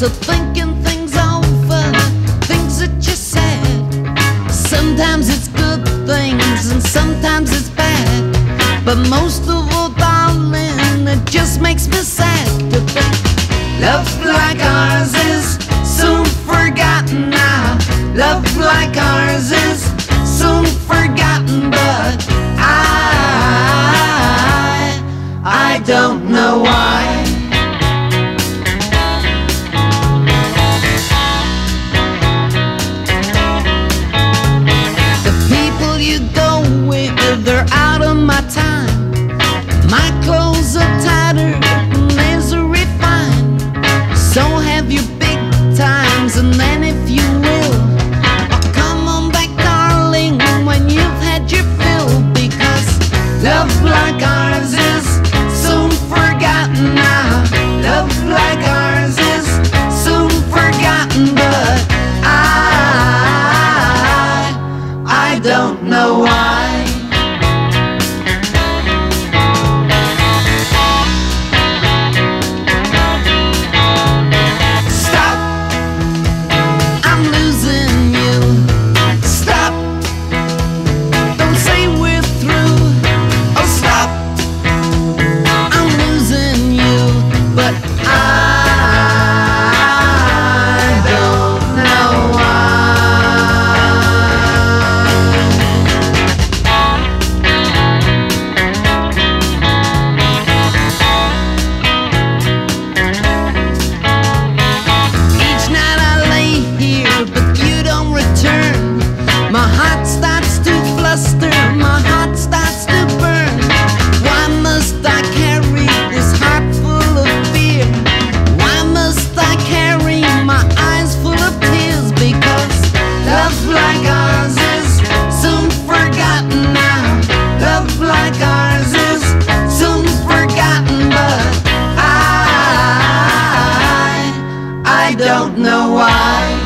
to thinking things over, things that you said. Sometimes it's good things and sometimes it's bad. But most of all, darling, it just makes me sad to think love like ours is soon forgotten now. Love like ours is soon forgotten, but I, I don't know why. Go with, they're out of my time. My clothes are and misery fine. So have your big times, and then if you will, oh, come on back, darling, when you've had your fill. Because love like ours is soon forgotten now. Love like ours is soon forgotten, but I, I don't know why. I don't know why.